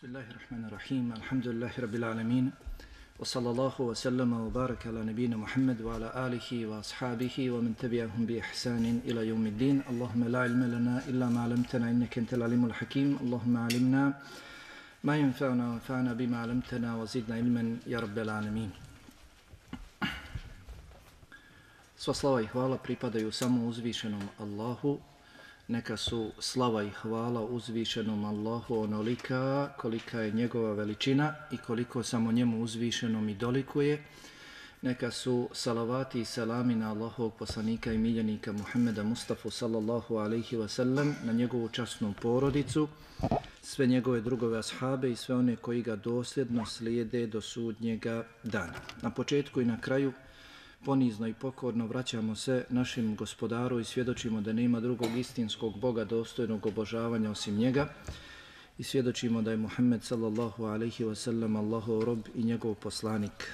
بسم الله الرحمن الرحيم الحمد لله رب العالمين وصلى الله وسلم وبارك على نبينا محمد وعلى آله وأصحابه ومن تبعهم بإحسان إلى يوم الدين اللهم لا علم لنا إلا ما علمتنا إنك أنت العليم الحكيم اللهم علمنا ما ينفعنا وانفعنا بما علمتنا وزدنا علما يا رب العالمين Sva slava i hvala pripadaju samo uzvišenom Allahu, neka su slava i hvala uzvišenom Allahu onolika kolika je njegova veličina i koliko samo njemu uzvišenom i dolikuje. Neka su salavati i salami na Allahovog poslanika i miljenika Muhammeda Mustafa sallallahu alaihi wa sallam na njegovu časnu porodicu, sve njegove drugove ashabe i sve one koji ga dosljedno slijede do sudnjega dana. Na početku i na kraju ponizno i pokorno vraćamo se našim gospodaru i svjedočimo da nema drugog istinskog Boga dostojnog obožavanja osim njega i svjedočimo da je Muhammed sallallahu alaihi wa sallam Allahov rob i njegov poslanik.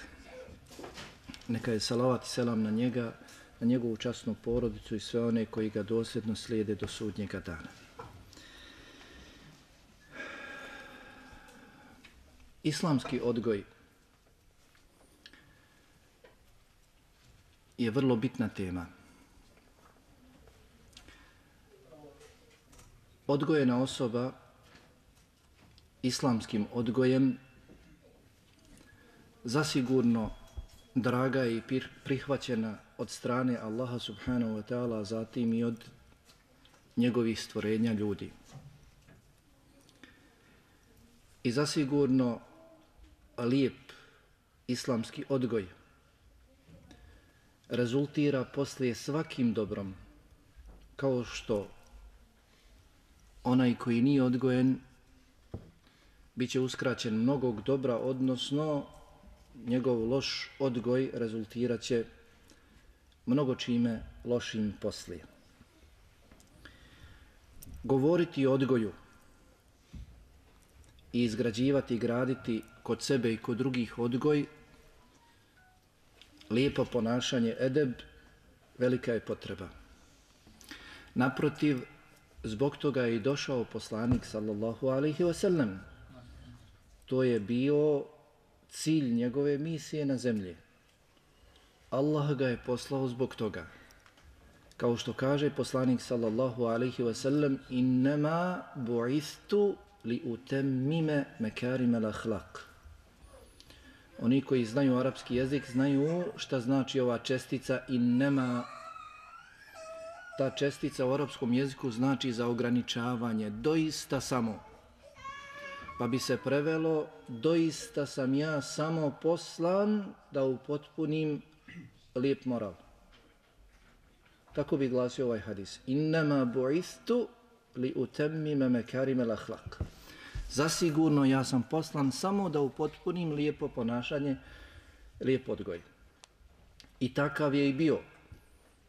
Neka je salavat i selam na njega, na njegovu časnu porodicu i sve one koji ga dosljedno slijede do sudnjega dana. Islamski odgoj je vrlo bitna tema. Odgojena osoba islamskim odgojem zasigurno draga i prihvaćena od strane Allaha subhanahu wa ta'ala, zatim i od njegovih stvorenja ljudi. I zasigurno lijep islamski odgoj rezultira poslije svakim dobrom, kao što onaj koji nije odgojen bit će uskraćen mnogog dobra, odnosno njegov loš odgoj rezultirat će mnogo čime lošim poslije. Govoriti o odgoju i izgrađivati i graditi kod sebe i kod drugih odgoj lijepo ponašanje, edeb, velika je potreba. Naprotiv, zbog toga je i došao poslanik sallallahu alaihi wa sallam. To je bio cilj njegove misije na zemlji. Allah ga je poslao zbog toga. Kao što kaže poslanik sallallahu alaihi wa sallam innama bu'istu li utemmime mekarime l'ahlaq. Oni koji znaju arapski jezik znaju šta znači ova čestica i nema ta čestica u arapskom jeziku znači za ograničavanje, doista samo. Pa bi se prevelo, doista sam ja samo poslan da upotpunim lijep moral. Tako bi glasio ovaj hadis. Innama bu'istu li utemmime mekarime l'ahlaq. Zasigurno ja sam poslan samo da upotpunim lijepo ponašanje, lijep odgoj. I takav je i bio.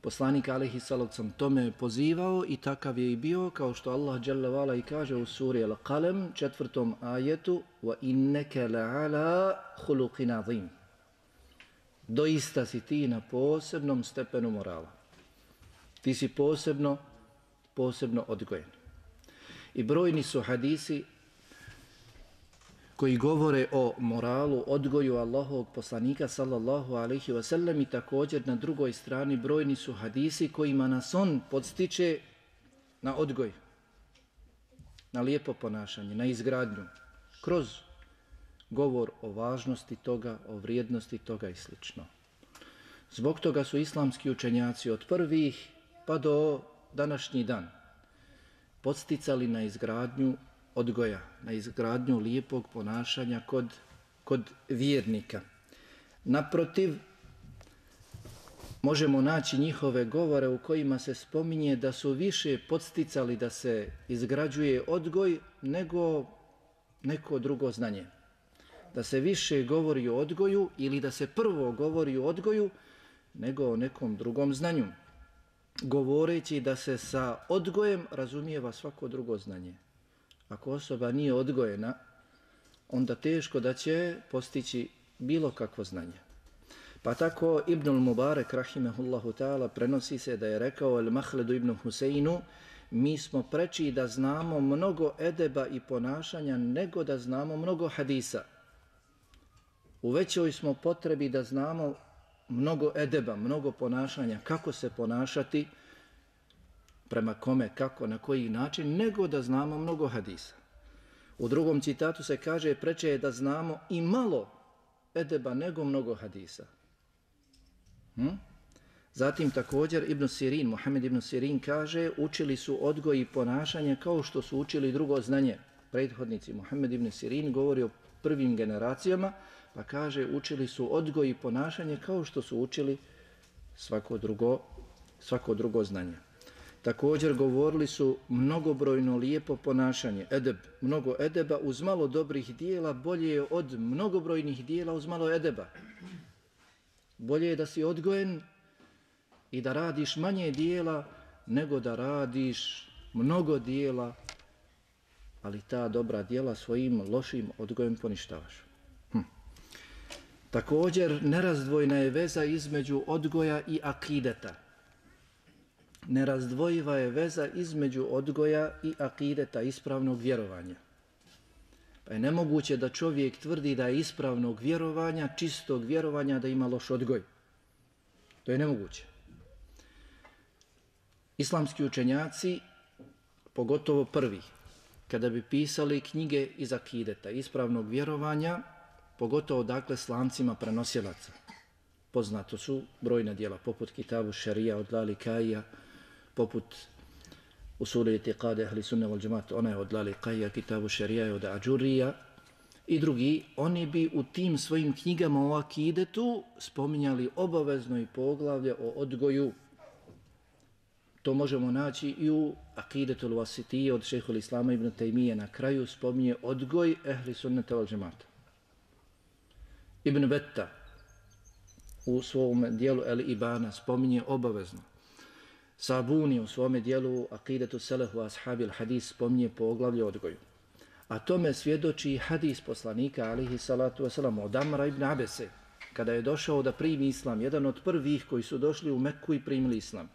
Poslanik Alihi Salocam tome je pozivao i takav je i bio, kao što Allah Đalavala i kaže u suri Al-Qalem, četvrtom ajetu, wa inneke la'ala huluqin azim. Doista si ti na posebnom stepenu morala. Ti si posebno, posebno odgojen. I brojni su hadisi koji govore o moralu, odgoju Allahovog poslanika sallallahu alaihi wa sallam i također na drugoj strani brojni su hadisi kojima nas on podstiče na odgoj, na lijepo ponašanje, na izgradnju, kroz govor o važnosti toga, o vrijednosti toga i sl. Zbog toga su islamski učenjaci od prvih pa do današnji dan podsticali na izgradnju odgoja, na izgradnju lijepog ponašanja kod, kod vjernika. Naprotiv, možemo naći njihove govore u kojima se spominje da su više podsticali da se izgrađuje odgoj nego neko drugo znanje. Da se više govori o odgoju ili da se prvo govori o odgoju nego o nekom drugom znanju. Govoreći da se sa odgojem razumijeva svako drugo znanje ako osoba nije odgojena, onda teško da će postići bilo kakvo znanje. Pa tako Ibnul Mubarek, rahimehullahu ta'ala, prenosi se da je rekao El Mahledu ibn Huseinu, mi smo preči da znamo mnogo edeba i ponašanja nego da znamo mnogo hadisa. U većoj smo potrebi da znamo mnogo edeba, mnogo ponašanja, kako se ponašati, prema kome, kako, na koji način, nego da znamo mnogo hadisa. U drugom citatu se kaže preče je da znamo i malo edeba nego mnogo hadisa. Hm? Zatim također Ibn Sirin, Mohamed Ibn Sirin kaže učili su odgoj i ponašanje kao što su učili drugo znanje. Prethodnici Mohamed Ibn Sirin govori o prvim generacijama pa kaže učili su odgoj i ponašanje kao što su učili svako drugo, svako drugo znanje. Također govorili su mnogobrojno lijepo ponašanje, edeb, mnogo edeba uz malo dobrih dijela bolje je od mnogobrojnih dijela uz malo edeba. Bolje je da si odgojen i da radiš manje dijela nego da radiš mnogo dijela, ali ta dobra dijela svojim lošim odgojem poništavaš. Hm. Također, nerazdvojna je veza između odgoja i akideta. Nerazdvojiva je veza između odgoja i akideta, ispravnog vjerovanja. Pa je nemoguće da čovjek tvrdi da je ispravnog vjerovanja, čistog vjerovanja, da ima loš odgoj. To je nemoguće. Islamski učenjaci, pogotovo prvi, kada bi pisali knjige iz akideta, ispravnog vjerovanja, pogotovo dakle s lancima prenosilaca. Poznato su brojna dijela, poput Kitabu Šarija od Lali Kajija, poput Usuli itiqade ahli sunne wal džemat, ona je od Lali Kitabu Šarija je od Ađurija, i drugi, oni bi u tim svojim knjigama o akidetu spominjali obavezno i poglavlje o odgoju To možemo naći i u Akidetul Vasitije od šehhul Islama ibn Taymiye na kraju spominje odgoj ehli sunnata wal džemata. Ibn Betta u svom dijelu El Ibana spominje obavezno. Sabuni u svom dijelu Akidetu Selehu Ashabi al Hadis spominje poglavlje odgoju. A tome svjedoči hadis poslanika alihi salatu wasalam od Amra ibn Abese kada je došao da primi islam, jedan od prvih koji su došli u Mekku i primili islam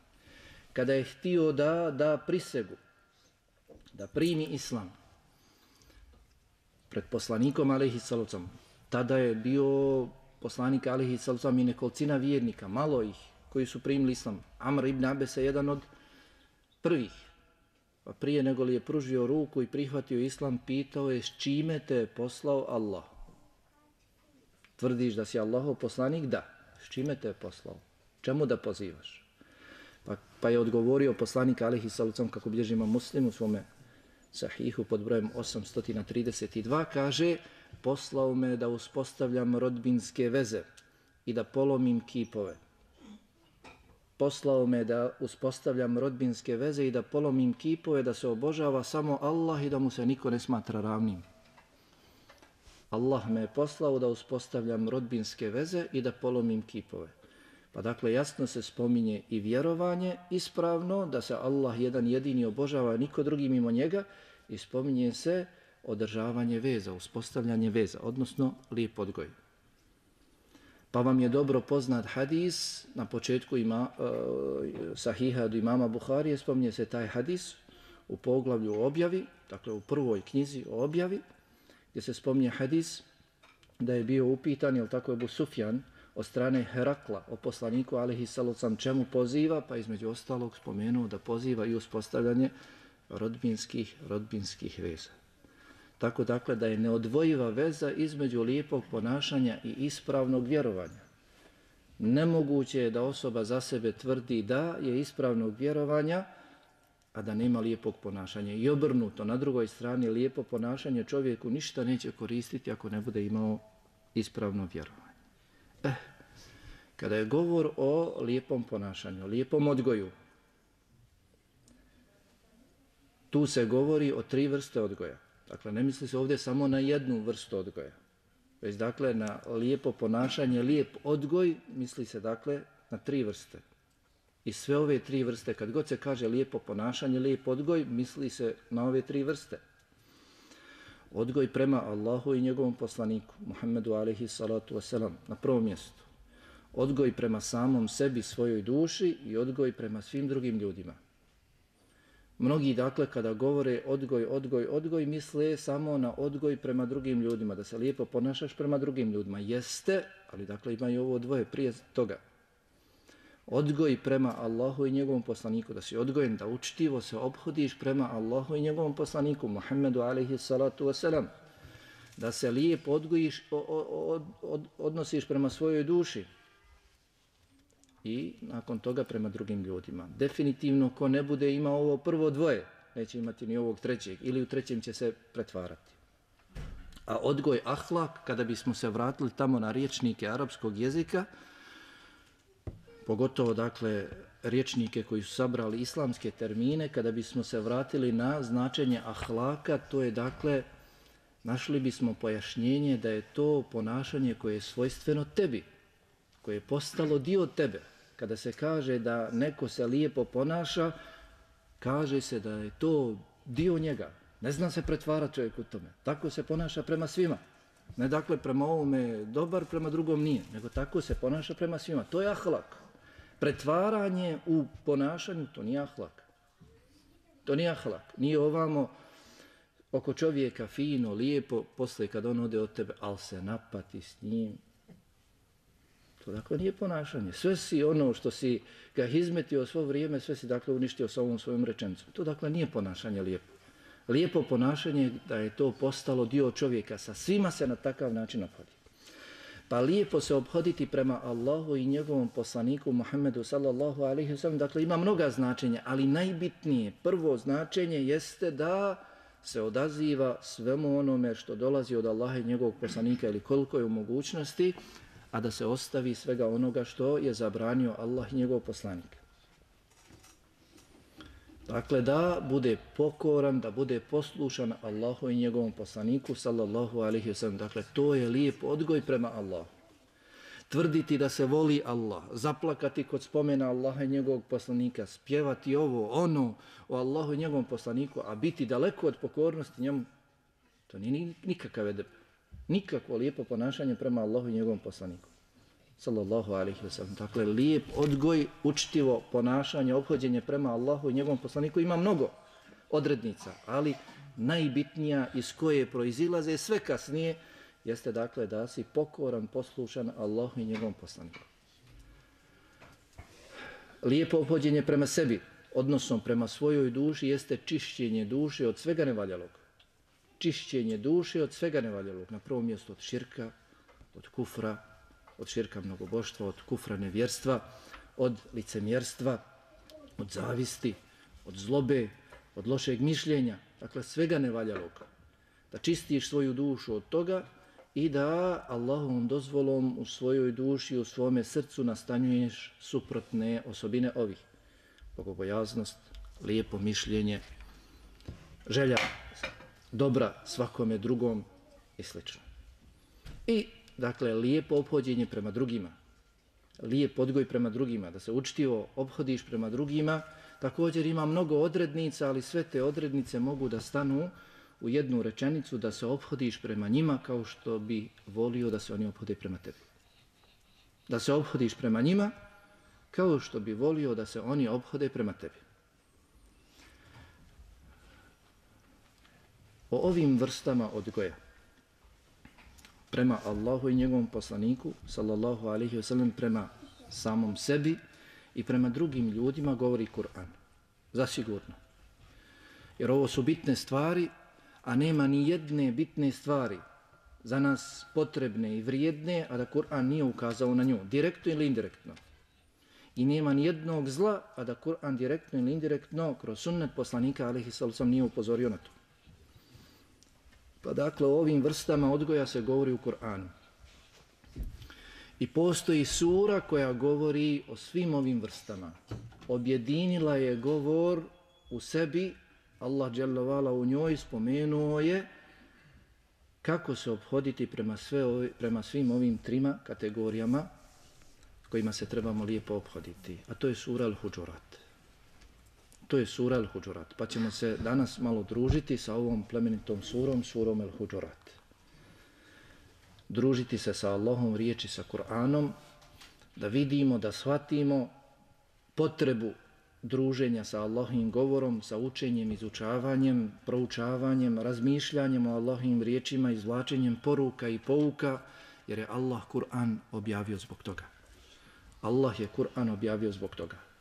kada je htio da da prisegu, da primi islam pred poslanikom alihi salocom, tada je bio poslanik alihi salocom i nekolcina vjernika, malo ih koji su primili islam. Amr ibn Abes je jedan od prvih. Pa prije nego li je pružio ruku i prihvatio islam, pitao je s čime te je poslao Allah. Tvrdiš da si Allahov poslanik? Da. S čime te je poslao? Čemu da pozivaš? Pa, pa je odgovorio poslanik Alihi Salucom, kako bilježima muslim u svome sahihu pod brojem 832, kaže poslao me da uspostavljam rodbinske veze i da polomim kipove. Poslao me da uspostavljam rodbinske veze i da polomim kipove, da se obožava samo Allah i da mu se niko ne smatra ravnim. Allah me je poslao da uspostavljam rodbinske veze i da polomim kipove. Pa dakle jasno se spominje i vjerovanje ispravno da se Allah jedan jedini obožava niko drugi mimo njega i spominje se održavanje veza, uspostavljanje veza, odnosno lijep odgoj. Pa vam je dobro poznat hadis na početku ima, uh, sahiha od imama Buharije, spominje se taj hadis u poglavlju o objavi, dakle u prvoj knjizi o objavi, gdje se spominje hadis da je bio upitan, jel tako je Bu Sufjan, od strane Herakla o poslaniku alihi salocam čemu poziva, pa između ostalog spomenuo da poziva i uspostavljanje rodbinskih, rodbinskih veza. Tako dakle da je neodvojiva veza između lijepog ponašanja i ispravnog vjerovanja. Nemoguće je da osoba za sebe tvrdi da je ispravnog vjerovanja, a da nema lijepog ponašanja. I obrnuto, na drugoj strani, lijepo ponašanje čovjeku ništa neće koristiti ako ne bude imao ispravno vjerovanje. Eh, kada je govor o lijepom ponašanju, lijepom odgoju, tu se govori o tri vrste odgoja. Dakle, ne misli se ovdje samo na jednu vrstu odgoja. Već, dakle, na lijepo ponašanje, lijep odgoj, misli se, dakle, na tri vrste. I sve ove tri vrste, kad god se kaže lijepo ponašanje, lijep odgoj, misli se na ove tri vrste odgoj prema Allahu i njegovom poslaniku, Muhammedu alihi salatu wasalam, na prvom mjestu. Odgoj prema samom sebi, svojoj duši i odgoj prema svim drugim ljudima. Mnogi, dakle, kada govore odgoj, odgoj, odgoj, misle samo na odgoj prema drugim ljudima, da se lijepo ponašaš prema drugim ljudima. Jeste, ali dakle ima i ovo dvoje prije toga. Odgoj prema Allahu i njegovom poslaniku, da si odgojen, da učtivo se obhodiš prema Allahu i njegovom poslaniku, Muhammedu alaihi salatu wasalam. Da se lijepo odgojiš, od, od, od, odnosiš prema svojoj duši, i nakon toga prema drugim ljudima. Definitivno, ko ne bude imao ovo prvo dvoje, neće imati ni ovog trećeg, ili u trećem će se pretvarati. A odgoj ahlak, kada bismo se vratili tamo na riječnike arapskog jezika, pogotovo, dakle, riječnike koji su sabrali islamske termine, kada bismo se vratili na značenje ahlaka, to je, dakle, našli bismo pojašnjenje da je to ponašanje koje je svojstveno tebi, koje je postalo dio tebe, kada se kaže da neko se lijepo ponaša, kaže se da je to dio njega. Ne zna se pretvara čovjek u tome. Tako se ponaša prema svima. Ne dakle prema ovome dobar, prema drugom nije. Nego tako se ponaša prema svima. To je ahlak. Pretvaranje u ponašanju, to nije ahlak. To nije ahlak. Nije ovamo oko čovjeka fino, lijepo, posle kad on ode od tebe, ali se napati s njim, To dakle nije ponašanje. Sve si ono što si ga izmetio svo vrijeme, sve si dakle uništio sa ovom svojom rečenicom. To dakle nije ponašanje lijepo. Lijepo ponašanje da je to postalo dio čovjeka. Sa svima se na takav način obhodi. Pa lijepo se obhoditi prema Allahu i njegovom poslaniku Muhammedu sallallahu alaihi sallam. Dakle ima mnoga značenja, ali najbitnije prvo značenje jeste da se odaziva svemu onome što dolazi od Allaha i njegovog poslanika ili koliko je u mogućnosti a da se ostavi svega onoga što je zabranio Allah i njegov poslanik. Dakle, da bude pokoran, da bude poslušan Allahu i njegovom poslaniku, sallallahu alihi wasallam. Dakle, to je lijep odgoj prema Allahu. Tvrditi da se voli Allah, zaplakati kod spomena Allaha i njegovog poslanika, spjevati ovo, ono o Allahu i njegovom poslaniku, a biti daleko od pokornosti njemu, to nije nikakav edep nikakvo lijepo ponašanje prema Allahu i njegovom poslaniku. Sallallahu alaihi wa sallam. Dakle, lijep odgoj, učitivo ponašanje, obhođenje prema Allahu i njegovom poslaniku ima mnogo odrednica, ali najbitnija iz koje proizilaze sve kasnije jeste dakle da si pokoran, poslušan Allahu i njegovom poslaniku. Lijepo obhođenje prema sebi, odnosno prema svojoj duši, jeste čišćenje duše od svega nevaljalog čišćenje duše od svega nevaljalog, Na prvom mjestu od širka, od kufra, od širka mnogoboštva, od kufra nevjerstva, od licemjerstva, od zavisti, od zlobe, od lošeg mišljenja. Dakle, svega nevaljalog. Da čistiš svoju dušu od toga i da Allahovom dozvolom u svojoj duši, u svome srcu nastanjuješ suprotne osobine ovih. Bogobojaznost, lijepo mišljenje, želja dobra svakome drugom i sl. I, dakle, lijepo obhođenje prema drugima, lijep odgoj prema drugima, da se učtivo obhodiš prema drugima, također ima mnogo odrednica, ali sve te odrednice mogu da stanu u jednu rečenicu da se obhodiš prema njima kao što bi volio da se oni obhode prema tebi. Da se obhodiš prema njima kao što bi volio da se oni obhode prema tebi. O ovim vrstama odgoja prema Allahu i njegovom poslaniku sallallahu alaihi wasallam prema samom sebi i prema drugim ljudima govori Kur'an. Zasigurno. Jer ovo su bitne stvari, a nema ni jedne bitne stvari za nas potrebne i vrijedne, a da Kur'an nije ukazao na nju, direktno ili indirektno. I nema ni jednog zla, a da Kur'an direktno ili indirektno kroz sunnet poslanika alaihi sallam nije upozorio na to. Pa dakle, o ovim vrstama odgoja se govori u Koranu. I postoji sura koja govori o svim ovim vrstama. Objedinila je govor u sebi, Allah dželovala u njoj spomenuo je kako se obhoditi prema, sve ovi, prema svim ovim trima kategorijama kojima se trebamo lijepo obhoditi. A to je sura Al-Huđurat. To je sura Al-Huđurat. Pa ćemo se danas malo družiti sa ovom plemenitom surom, surom Al-Huđurat. Družiti se sa Allahom riječi, sa Kur'anom, da vidimo, da shvatimo potrebu druženja sa Allahim govorom, sa učenjem, izučavanjem, proučavanjem, razmišljanjem o Allahim riječima, izvlačenjem poruka i pouka, jer je Allah Kur'an objavio zbog toga. Allah je Kur'an objavio zbog toga.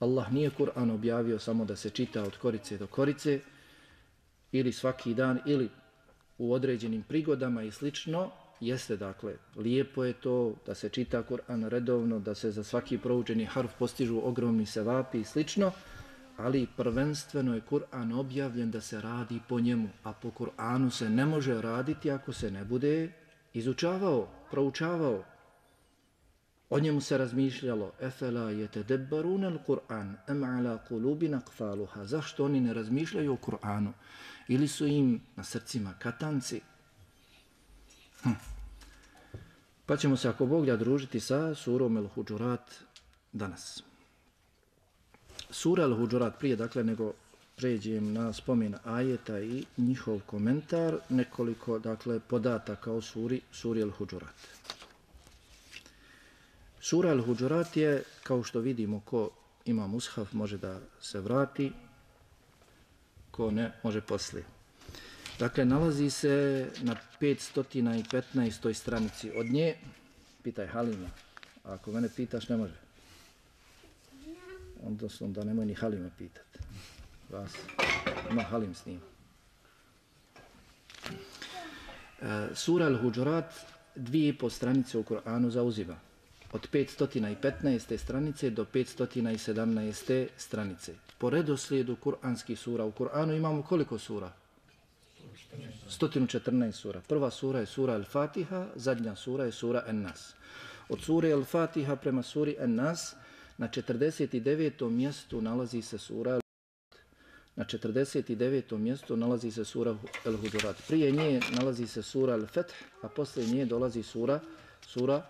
Allah nije Kur'an objavio samo da se čita od korice do korice, ili svaki dan, ili u određenim prigodama i slično, jeste dakle, lijepo je to da se čita Kur'an redovno, da se za svaki proučeni harf postižu ogromni sevapi i slično, ali prvenstveno je Kur'an objavljen da se radi po njemu, a po Kur'anu se ne može raditi ako se ne bude izučavao, proučavao. O njemu se razmišljalo, efela je te debbarun al Kur'an, em ala kulubina kfaluha, zašto oni ne razmišljaju o Kur'anu? Ili su im na srcima katanci, Hm. Pa ćemo se ako Bog da družiti sa surom El Huđurat danas. Sura El Huđurat prije, dakle, nego pređem na spomen ajeta i njihov komentar, nekoliko, dakle, podataka o suri, suri El Huđurat. Sura Al-Huđurat je, kao što vidimo, ko ima mushaf može da se vrati, ko ne, može poslije. Dakle, nalazi se na 515. stranici od nje. Pitaj Halima. A ako mene pitaš, ne može. Onda su onda nemoj ni Halima pitati. Vas. Ima Halim s njim. E, sura Al-Huđurat dvije i po stranice u Koranu zauzima. Od 515. stranice do 517. stranice. Po redoslijedu kuranskih sura. U Kur'anu imamo koliko sura? 114 sura. Prva sura je sura Al-Fatiha, zadnja sura je sura An-Nas. Od sure Al-Fatiha prema suri An-Nas na 49. mjestu nalazi se sura Na 49. mjestu nalazi se sura Al-Hudurat. Prije nje nalazi se sura Al-Feth, a poslije nje dolazi sura sura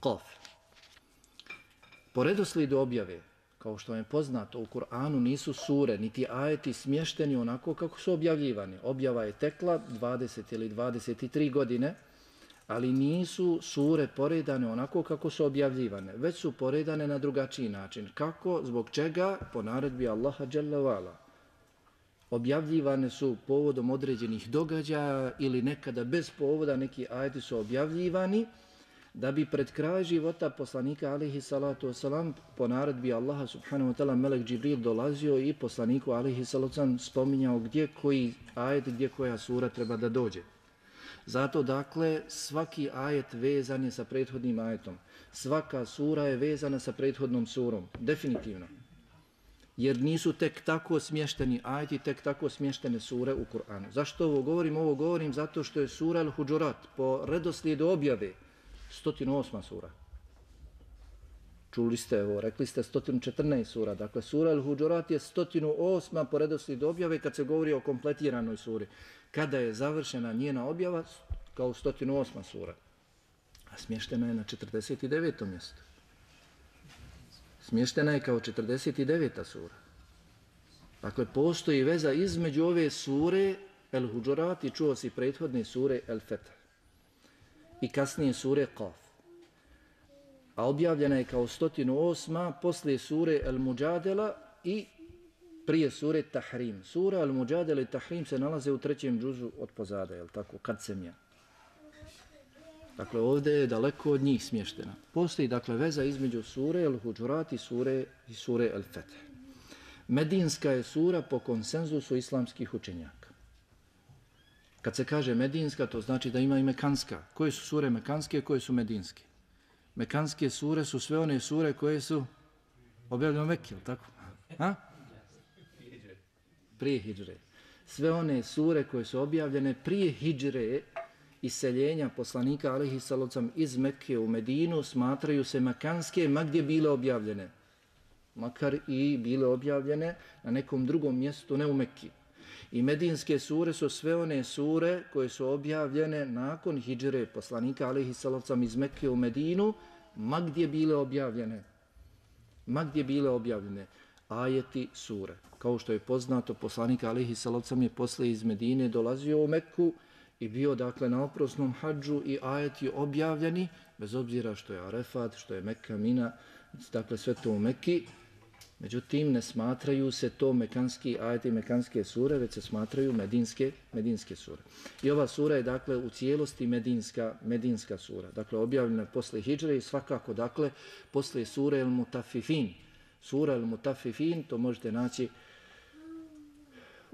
Qaf. Po redoslijedu objave, kao što je poznato u Kur'anu nisu sure niti ajeti smješteni onako kako su objavljivani. Objava je tekla 20 ili 23 godine, ali nisu sure poredane onako kako su objavljivane, već su poredane na drugačiji način. Kako? Zbog čega? Po naredbi Allaha Đalavala. Objavljivane su povodom određenih događaja ili nekada bez povoda neki ajeti su objavljivani, da bi pred kraj života poslanika alihi salatu wasalam po naredbi Allaha subhanahu wa ta'ala Melek Džibril dolazio i poslaniku alihi salatu wasalam spominjao gdje koji ajet, gdje koja sura treba da dođe. Zato dakle svaki ajet vezan je sa prethodnim ajetom. Svaka sura je vezana sa prethodnom surom. Definitivno. Jer nisu tek tako smješteni ajeti, tek tako smještene sure u Kur'anu. Zašto ovo govorim? Ovo govorim zato što je sura Al-Huđurat po redoslijedu objave 108. sura. Čuli ste ovo, rekli ste 114 sura. Dakle, sura Al-Huđurat je 108. po redosli objave kad se govori o kompletiranoj suri. Kada je završena njena objava, kao 108. sura. A smještena je na 49. mjestu. Smještena je kao 49. sura. Dakle, postoji veza između ove sure El-Huđurat i čuo si prethodne sure El-Fetah i kasnije sure Qaf. A objavljena je kao 108. poslije sure Al-Mujadela i prije sure Tahrim. Sura Al-Mujadela i Tahrim se nalaze u trećem džuzu od pozada, je tako, kad sam ja. Dakle, ovdje je daleko od njih smještena. Postoji, dakle, veza između sure Al-Huđurat i sure, i sure Al-Feteh. Medinska je sura po konsenzusu islamskih učenjaka. Kad se kaže medinska, to znači da ima i mekanska. Koje su sure mekanske, koje su medinske? Mekanske sure su sve one sure koje su objavljene u Mekke, tako? Ha? Prije hijđre. Sve one sure koje su objavljene prije hijđre i seljenja poslanika alihi salocam iz Mekke u Medinu smatraju se mekanske, ma gdje bile objavljene. Makar i bile objavljene na nekom drugom mjestu, ne u Mekki. I medinske sure su sve one sure koje su objavljene nakon hijđre poslanika alihi salavcam iz Mekke u Medinu, ma gdje bile objavljene. Ma gdje bile objavljene ajeti sure. Kao što je poznato, poslanik alihi salavcam je posle iz Medine dolazio u Mekku i bio dakle na oprosnom hađu i ajeti objavljeni, bez obzira što je Arefat, što je Mekka, Mina, dakle sve to u Mekki, Međutim, ne smatraju se to mekanski ajeti mekanske sure, već se smatraju medinske, medinske sure. I ova sura je, dakle, u cijelosti medinska, medinska sura. Dakle, objavljena posle Hidžre i svakako, dakle, posle sure El Mutafifin. Sura El Mutafifin, to možete naći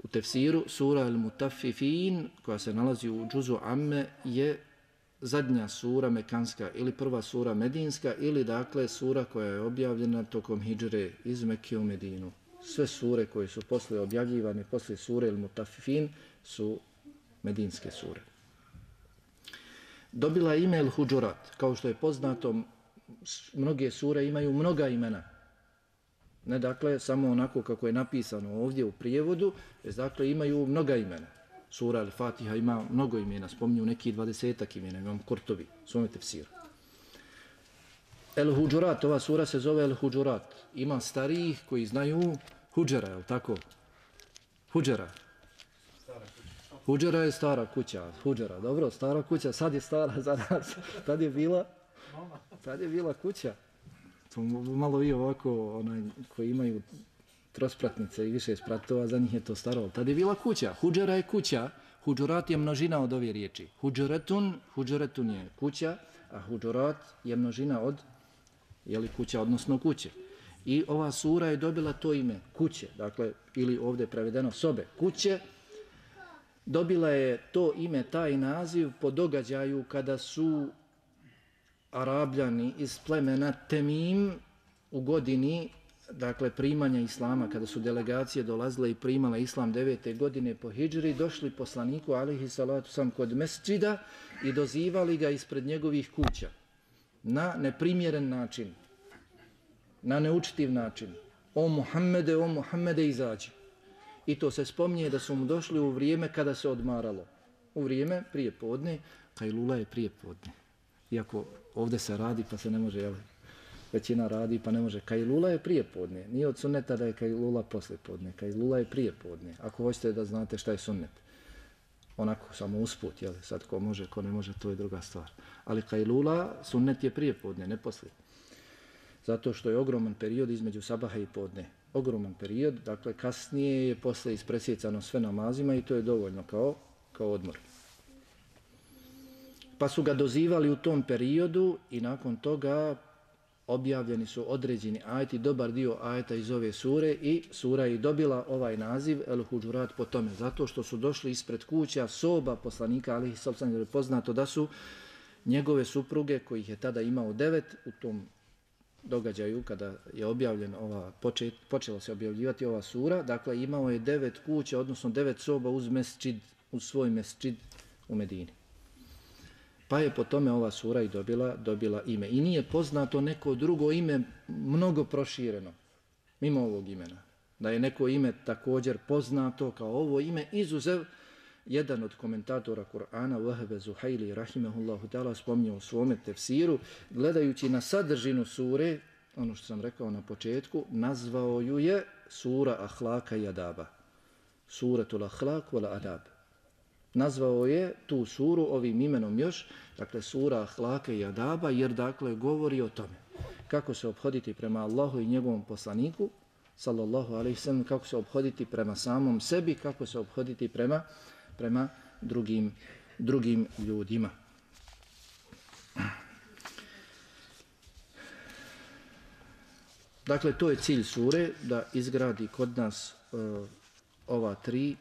u tefsiru. Sura El Mutafifin, koja se nalazi u džuzu Amme, je zadnja sura mekanska ili prva sura medinska ili dakle sura koja je objavljena tokom hijđre iz Mekke u Medinu. Sve sure koje su posle objavljivane, posle sure ili mutafifin, su medinske sure. Dobila ime El Huđurat. Kao što je poznato, mnoge sure imaju mnoga imena. Ne dakle samo onako kako je napisano ovdje u prijevodu, već dakle imaju mnoga imena sura Al-Fatiha ima mnogo imena, spominju neki dvadesetak imena, imam Kurtovi, svome tefsiru. El Huđurat, ova sura se zove El Huđurat. Ima starijih koji znaju Huđera, je tako? Huđera. Huđera je stara kuća, Huđera, dobro, stara kuća, sad je stara za nas. Tad je bila, tad je bila kuća. To malo vi ovako, onaj, koji imaju trospratnice i više spratova, za njih je to staro. Tad je bila kuća. Huđara je kuća. Huđurat je množina od ove riječi. Huđuretun, huđuretun je kuća, a huđurat je množina od, je li kuća, odnosno kuće. I ova sura je dobila to ime, kuće, dakle, ili ovdje prevedeno sobe, kuće, dobila je to ime, taj naziv po događaju kada su Arabljani iz plemena Temim u godini dakle, primanja islama, kada su delegacije dolazile i primale islam devete godine po hijđri, došli poslaniku, alihi salatu sam, kod mesčida i dozivali ga ispred njegovih kuća na neprimjeren način, na neučitiv način. O Muhammede, o Muhammede, izađi. I to se spominje da su mu došli u vrijeme kada se odmaralo. U vrijeme prije podne, Kajlula je prije podne. Iako ovdje se radi pa se ne može jel, većina radi, pa ne može. Kajlula je prije podne. Nije od sunneta da je kajlula posle podne. Kajlula je prije podne. Ako hoćete da znate šta je sunnet. Onako, samo usput, jel? Sad ko može, ko ne može, to je druga stvar. Ali kajlula, sunnet je prije podne, ne posle. Zato što je ogroman period između sabaha i podne. Ogroman period, dakle, kasnije je posle ispresjecano sve namazima i to je dovoljno kao, kao odmor. Pa su ga dozivali u tom periodu i nakon toga objavljeni su određeni ajeti, dobar dio ajeta iz ove sure i sura je dobila ovaj naziv El Huđurat po tome, zato što su došli ispred kuća soba poslanika, ali sam je poznato da su njegove supruge, kojih je tada imao devet, u tom događaju kada je objavljen ova, počet, počela se objavljivati ova sura, dakle imao je devet kuća, odnosno devet soba uz mesčid, uz svoj mesčid u Medini. Pa je po tome ova sura i dobila, dobila ime. I nije poznato neko drugo ime mnogo prošireno, mimo ovog imena. Da je neko ime također poznato kao ovo ime, izuzev jedan od komentatora Kur'ana, Wahebe Zuhajli, rahimehullahu ta'ala, spomnio u svome tefsiru, gledajući na sadržinu sure, ono što sam rekao na početku, nazvao ju je sura Ahlaka i Adaba. Suratul Ahlak wal Adab nazvao je tu suru ovim imenom još, dakle sura Ahlake i Adaba, jer dakle govori o tome kako se obhoditi prema Allahu i njegovom poslaniku, sallallahu alaihi sallam, kako se obhoditi prema samom sebi, kako se obhoditi prema, prema drugim, drugim ljudima. Dakle, to je cilj sure, da izgradi kod nas uh, ova tri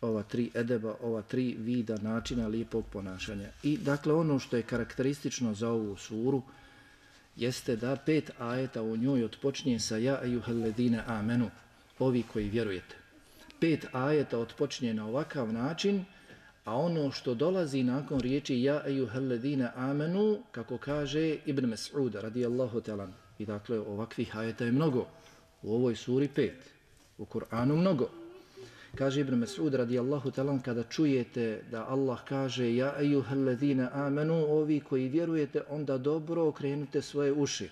ova tri edeba, ova tri vida načina lijepog ponašanja. I dakle ono što je karakteristično za ovu suru jeste da pet ajeta u njoj otpočinje sa ja ejuhelledine amenu, ovi koji vjerujete. Pet ajeta otpočinje na ovakav način, a ono što dolazi nakon riječi ja ejuhelledine amenu, kako kaže Ibn Mas'ud radijallahu talan. I dakle ovakvih ajeta je mnogo. U ovoj suri pet. U Kur'anu mnogo. Kaže Ibn Mas'ud radijallahu talan kada čujete da Allah kaže ja ejuhallazina amanu ovi koji vjerujete onda dobro okrenite svoje uši.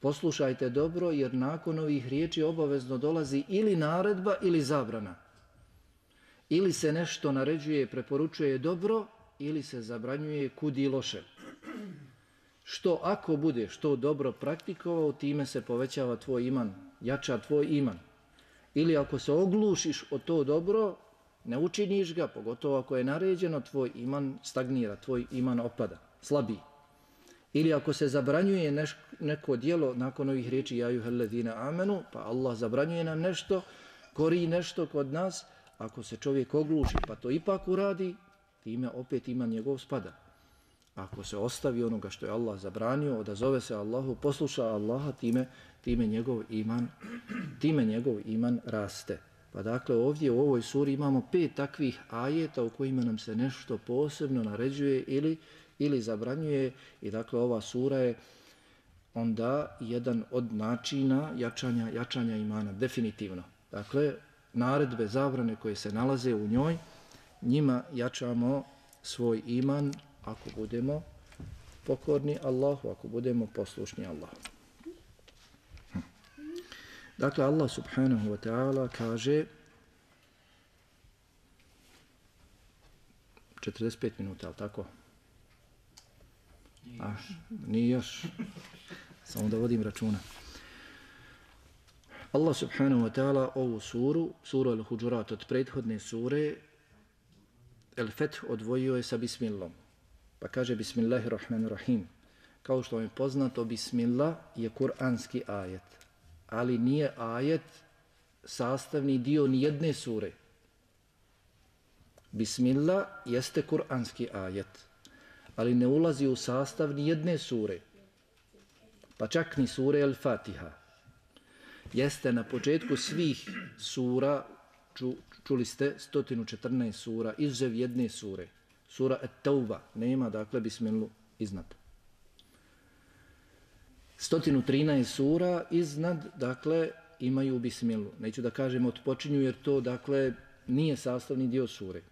Poslušajte dobro jer nakon ovih riječi obavezno dolazi ili naredba ili zabrana. Ili se nešto naređuje, preporučuje dobro ili se zabranjuje kudi loše. Što ako bude što dobro praktikovao, time se povećava tvoj iman, jača tvoj iman. Ili ako se oglušiš o to dobro, ne učiniš ga, pogotovo ako je naređeno, tvoj iman stagnira, tvoj iman opada, slabiji. Ili ako se zabranjuje neš, neko dijelo nakon ovih riječi jaju helledine amenu, pa Allah zabranjuje nam nešto, kori nešto kod nas, ako se čovjek ogluši pa to ipak uradi, time opet iman njegov spada. Ako se ostavi onoga što je Allah zabranio, odazove se Allahu, posluša Allaha, time, time njegov iman time njegov iman raste. Pa dakle ovdje u ovoj suri imamo pet takvih ajeta u kojima nam se nešto posebno naređuje ili ili zabranjuje i dakle ova sura je onda jedan od načina jačanja jačanja imana definitivno. Dakle naredbe zabrane koje se nalaze u njoj njima jačamo svoj iman ako budemo pokorni Allahu, ako budemo poslušni Allahu. Hm. Dakle, Allah subhanahu wa ta'ala kaže 45 minuta, ali tako? Nije još. A, nije još. Samo da vodim računa. Allah subhanahu wa ta'ala ovu suru, suru al-Huđurat od prethodne sure, El Feth odvojio je sa Bismillom. Pa kaže Bismillahirrahmanirrahim. Kao što vam je poznato, Bismillah je kuranski ajet. Ali nije ajet sastavni dio ni jedne sure. Bismillah jeste kuranski ajet. Ali ne ulazi u sastav ni jedne sure. Pa čak ni sure El-Fatiha. Jeste na početku svih sura ču, čuli ste 114 sura, izuzev jedne sure, sura At-Tauba, nema dakle bismilu iznad. 113 sura iznad, dakle, imaju bismilu. Neću da kažem otpočinju jer to, dakle, nije sastavni dio sure.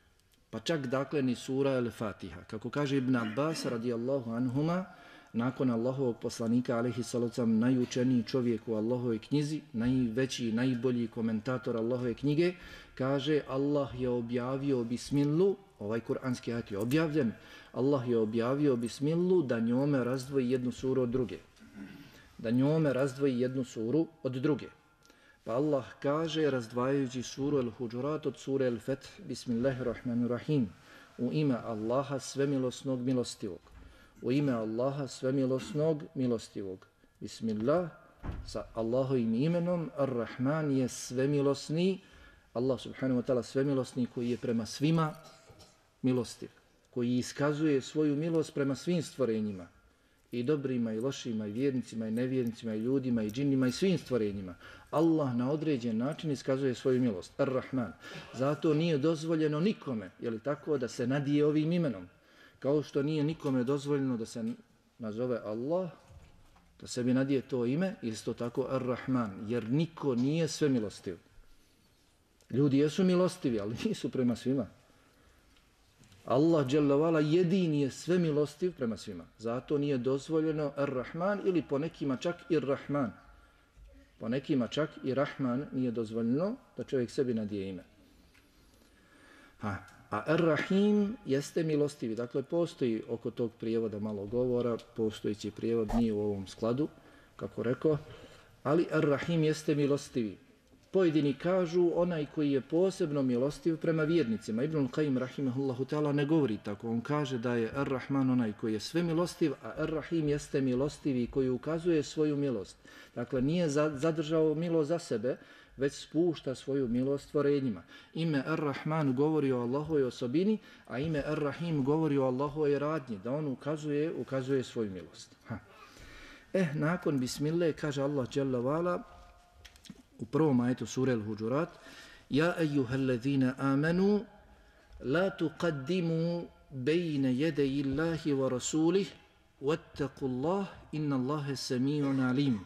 Pa čak, dakle, ni sura El-Fatiha. Kako kaže Ibn Abbas, radijallahu anhuma, nakon Allahovog poslanika, alaihi salocam, najučeniji čovjek u Allahove knjizi, najveći, najbolji komentator Allahove knjige, kaže Allah je objavio bismilu ovaj kuranski ajat je objavljen, Allah je objavio bismillu da njome razdvoji jednu suru od druge. Da njome razdvoji jednu suru od druge. Pa Allah kaže, razdvajajući suru El-Huđurat od sure El-Feth, Bismillahirrahmanirrahim, u ime Allaha svemilosnog milostivog u ime Allaha svemilosnog, milostivog. Bismillah, sa Allahovim imenom, Ar-Rahman je svemilosni, Allah subhanahu wa ta'ala svemilosni koji je prema svima milostiv, koji iskazuje svoju milost prema svim stvorenjima, i dobrima, i lošima, i vjernicima, i nevjernicima, i ljudima, i džinima i svim stvorenjima. Allah na određen način iskazuje svoju milost, Ar-Rahman. Zato nije dozvoljeno nikome, je li tako, da se nadije ovim imenom, kao što nije nikome dozvoljeno da se nazove Allah, da sebi nadije to ime, isto tako Ar-Rahman, jer niko nije sve milostiv. Ljudi jesu milostivi, ali nisu prema svima. Allah dželovala jedini je sve milostiv prema svima. Zato nije dozvoljeno Ar-Rahman ili po nekima čak i Rahman. Po nekima čak i Rahman nije dozvoljeno da čovjek sebi nadije ime. Ha, A Ar-Rahim jeste milostivi. Dakle, postoji oko tog prijevoda malo govora, postojići prijevod nije u ovom skladu, kako rekao, ali Ar-Rahim jeste milostivi. Pojedini kažu onaj koji je posebno milostiv prema vjernicima. Ibn Qayyim rahimahullahu ta'ala ne govori tako. On kaže da je Ar-Rahman onaj koji je sve milostiv, a Ar-Rahim jeste milostivi koji ukazuje svoju milost. Dakle, nije zadržao milo za sebe, već spušta svoju milost stvorenjima. Ime Ar-Rahman govori o Allahoj osobini, a ime Ar-Rahim govori o Allahoj radnji, da on ukazuje, ukazuje svoju milost. Ha. Eh, nakon bismillah, kaže Allah Jalla Vala, u prvom ajetu sure Al-Huđurat, Ja ejuhalladzina amanu, la tuqaddimu bejne jede illahi wa rasulih, wattaku Allah, inna Allahe sami'un alim.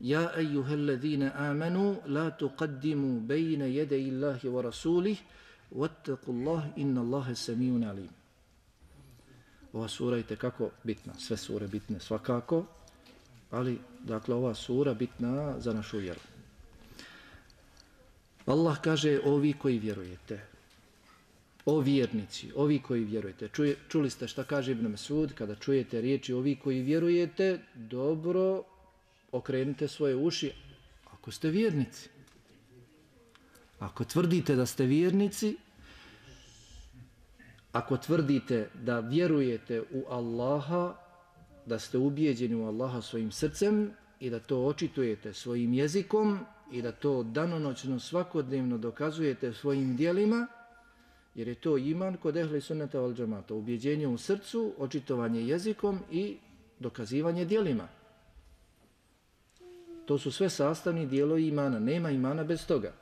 يا أيها الذين آمنوا لا تقدموا بين يدي الله ورسوله واتقوا الله إن الله سميع عليم Ova sura je tekako bitna, sve sure bitne svakako, ali dakle ova sura bitna za našu vjeru. Allah kaže ovi koji vjerujete, o vjernici, ovi koji vjerujete. Čuje, čuli ste šta kaže Ibn Mesud, kada čujete riječi ovi koji vjerujete, dobro okrenite svoje uši, Ako ste vjernici. Ako tvrdite da ste vjernici, ako tvrdite da vjerujete u Allaha, da ste ubijeđeni u Allaha svojim srcem i da to očitujete svojim jezikom i da to danonoćno svakodnevno dokazujete svojim dijelima, jer je to iman kod ehli sunnata val džamata, ubjeđenje u srcu, očitovanje jezikom i dokazivanje dijelima. To su sve sastavni dijelo imana, nema imana bez toga.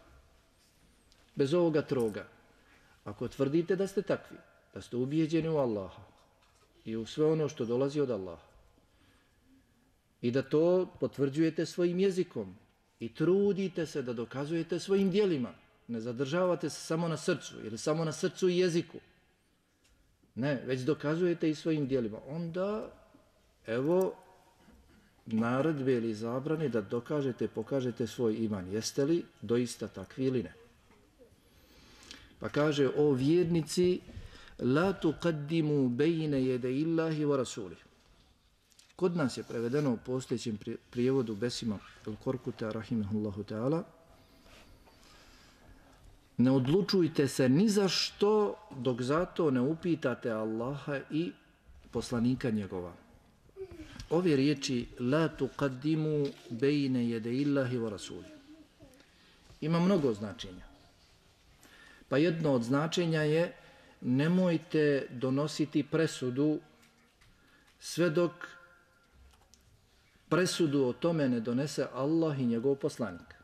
Bez ovoga troga. Ako tvrdite da ste takvi, da ste ubijeđeni u Allaha i u sve ono što dolazi od Allaha, i da to potvrđujete svojim jezikom i trudite se da dokazujete svojim dijelima, ne zadržavate se samo na srcu ili samo na srcu i jeziku, ne, već dokazujete i svojim dijelima, onda, evo, naredbe ili zabrane da dokažete, pokažete svoj iman. Jeste li doista takvi ili ne? Pa kaže, o vjernici, la tuqaddimu bejne jede illahi wa rasulih. Kod nas je prevedeno u postojećem prijevodu Besima el-Korkuta, rahimahullahu ta'ala, ne odlučujte se ni za što dok zato ne upitate Allaha i poslanika njegova. Ove riječi la tuqaddimu bejne jede illahi wa rasuli. Ima mnogo značenja. Pa jedno od značenja je nemojte donositi presudu sve dok presudu o tome ne donese Allah i njegov poslanik.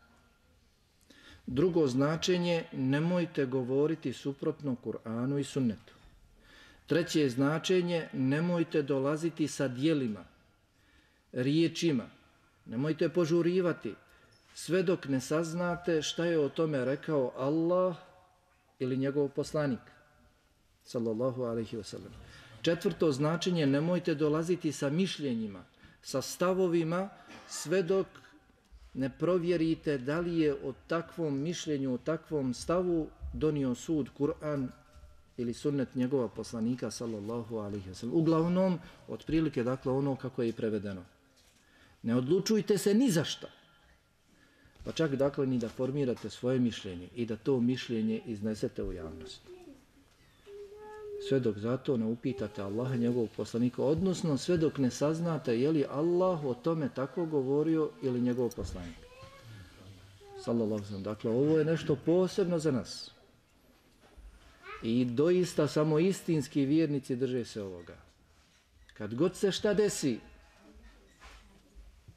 Drugo značenje, nemojte govoriti suprotno Kur'anu i sunnetu. Treće značenje, nemojte dolaziti sa dijelima, riječima. Nemojte požurivati sve dok ne saznate šta je o tome rekao Allah ili njegov poslanik. Sallallahu alaihi wasallam. Četvrto značenje, nemojte dolaziti sa mišljenjima, sa stavovima, sve dok ne provjerite da li je o takvom mišljenju, o takvom stavu donio sud Kur'an ili sunnet njegova poslanika sallallahu alaihi wa sallam. Uglavnom, otprilike, dakle, ono kako je i prevedeno. Ne odlučujte se ni za šta. Pa čak, dakle, ni da formirate svoje mišljenje i da to mišljenje iznesete u javnost. Sve dok zato ne upitate Allaha njegovog poslanika, odnosno sve dok ne saznate je li Allah o tome tako govorio ili njegov poslanik. Sallallahu sallam. Dakle, ovo je nešto posebno za nas. I doista samo istinski vjernici drže se ovoga. Kad god se šta desi,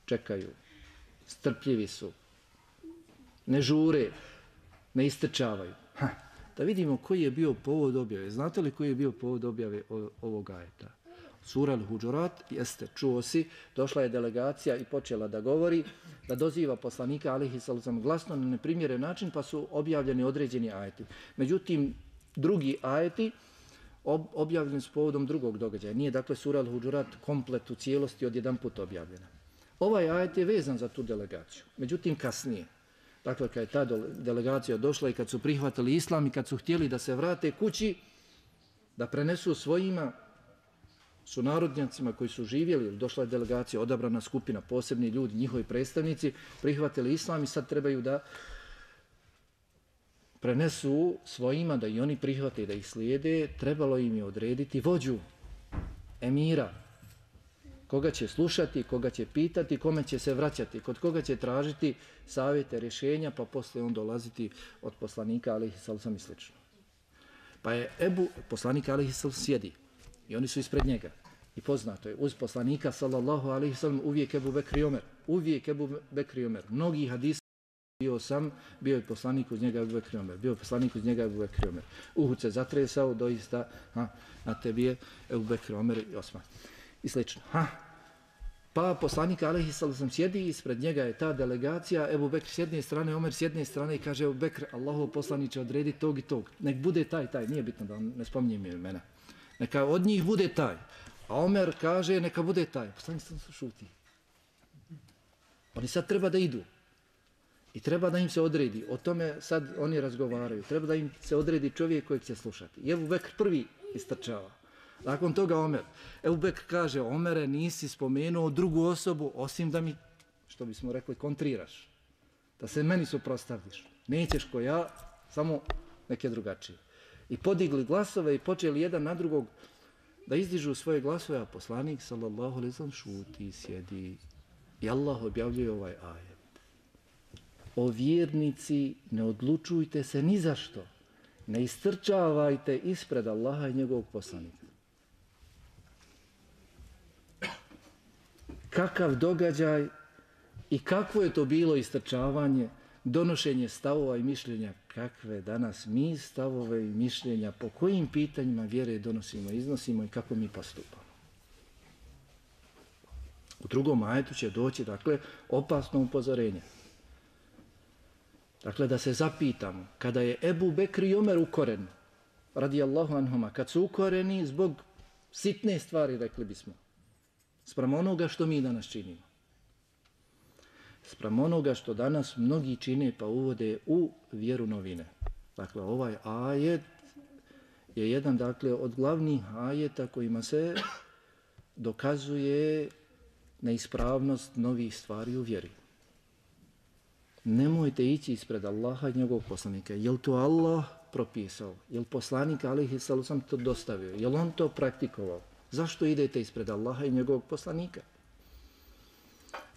čekaju, strpljivi su, ne žure, ne istrčavaju. Da vidimo koji je bio povod objave. Znate li koji je bio povod objave ovog ajeta? Sura al-Huđurat, jeste, čuo si, došla je delegacija i počela da govori, da doziva poslanika alihi salusam glasno na neprimjeren način, pa su objavljeni određeni ajeti. Međutim, drugi ajeti objavljeni su povodom drugog događaja. Nije, dakle, sura al-Huđurat komplet u cijelosti od jedan put objavljena. Ovaj ajet je vezan za tu delegaciju. Međutim, kasnije. Dakle, kad je ta delegacija došla i kad su prihvatili islam i kad su htjeli da se vrate kući, da prenesu svojima su narodnjacima koji su živjeli, došla je delegacija, odabrana skupina, posebni ljudi, njihovi predstavnici, prihvatili islam i sad trebaju da prenesu svojima, da i oni prihvate i da ih slijede, trebalo im je odrediti vođu, emira, koga će slušati, koga će pitati, kome će se vraćati, kod koga će tražiti savjete, rješenja, pa posle on dolaziti od poslanika alihi sallam i slično. Pa je Ebu, poslanika alihi sallam sjedi i oni su ispred njega. I poznato je, uz poslanika sallallahu alihi sallam uvijek Ebu Bekri Omer. Uvijek Ebu Bekri Omer. Mnogi hadisa bio sam, bio je poslanik uz njega Ebu Bekri Omer. Bio je poslanik uz njega Ebu Bekri Omer. Uhud se zatresao, doista, ha, na tebi je Ebu Bekri Omer i Osman i slično. Ha? Pa poslanik Alehi Salasam sjedi, ispred njega je ta delegacija, Ebu Bekr s jedne strane, Omer s jedne strane i kaže Ebu Bekr, Allahov poslaniće odredi tog i tog. Nek bude taj, taj, nije bitno da ne spominjem imena. Neka od njih bude taj. A Omer kaže, neka bude taj. Poslanik Salasam šuti. Oni sad treba da idu. I treba da im se odredi. O tome sad oni razgovaraju. Treba da im se odredi čovjek kojeg će slušati. I Ebu Bekr prvi istrčava. Nakon toga Omer. Eubek kaže, Omere, nisi spomenuo drugu osobu, osim da mi, što bismo rekli, kontriraš. Da se meni suprostaviš. Nećeš ko ja, samo neke drugačije. I podigli glasove i počeli jedan na drugog da izdižu svoje glasove, a poslanik, sallallahu alaihi sallam, šuti, sjedi. I Allah objavljuje ovaj ajet. O vjernici, ne odlučujte se ni za što. Ne istrčavajte ispred Allaha i njegovog poslanika. Kakav događaj i kakvo je to bilo istrčavanje, donošenje stavova i mišljenja, kakve danas mi stavove i mišljenja, po kojim pitanjima vjere donosimo, iznosimo i kako mi postupamo. U drugom ajetu će doći, dakle, opasno upozorenje. Dakle, da se zapitamo, kada je Ebu Bekr i Omer ukoren, radijallahu anhuma, kad su ukoreni zbog sitne stvari, rekli bismo, sprem onoga što mi danas činimo, sprem onoga što danas mnogi čine pa uvode u vjeru novine. Dakle, ovaj ajet je jedan, dakle, od glavnih ajeta kojima se dokazuje neispravnost novih stvari u vjeri nemojte ići ispred Allaha i njegovog poslanika. Je to Allah propisao? Je li poslanik alihi salusam to dostavio? Je on to praktikovao? Zašto idete ispred Allaha i njegovog poslanika?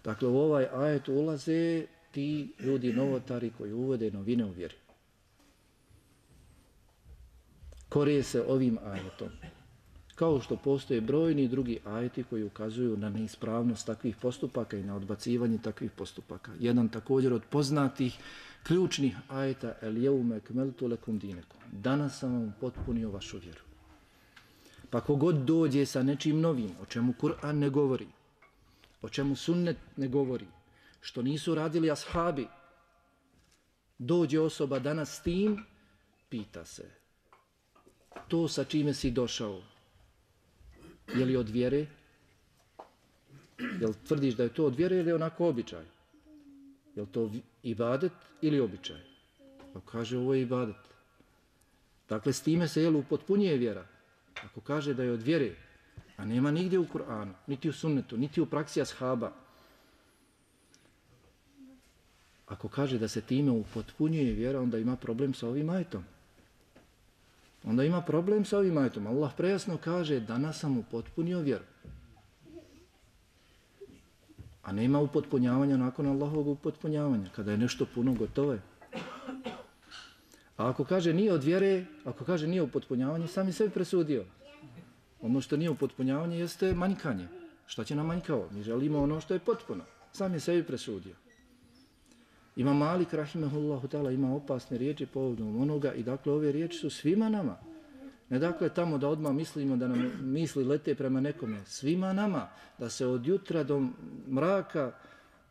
Dakle, u ovaj ajet ulaze ti ljudi novotari koji uvode novine u vjeri. Korije se ovim ajetom kao što postoje brojni drugi ajeti koji ukazuju na neispravnost takvih postupaka i na odbacivanje takvih postupaka. Jedan također od poznatih ključnih ajeta el jeume kmeltu lekum dinekom. Danas sam vam potpunio vašu vjeru. Pa kogod dođe sa nečim novim, o čemu Kur'an ne govori, o čemu sunnet ne govori, što nisu radili ashabi, dođe osoba danas s tim, pita se, to sa čime si došao, Je li od vjere? Jel tvrdiš da je to od vjere ili onako običaj? Je li to ibadet ili običaj? Pa kaže ovo je ibadet. Dakle, s time se jel upotpunjuje vjera. Ako kaže da je od vjere, a nema nigdje u Kur'anu, niti u sunnetu, niti u praksi ashaba, ako kaže da se time upotpunjuje vjera, onda ima problem sa ovim ajetom onda ima problem sa ovim ajetom. Allah prejasno kaže, danas sam upotpunio vjeru. A nema upotpunjavanja nakon Allahovog upotpunjavanja, kada je nešto puno gotove. A ako kaže nije od vjere, ako kaže nije upotpunjavanje, sam je sebi presudio. Ono što nije upotpunjavanje jeste manjkanje. Šta će nam manjkao? Mi želimo ono što je potpuno. Sam je sebi presudio. Ima Malik, rahimahullahu ta'ala, ima opasne riječi povodom onoga i dakle ove riječi su svima nama. Ne dakle tamo da odmah mislimo da nam misli lete prema nekome. Svima nama da se od jutra do mraka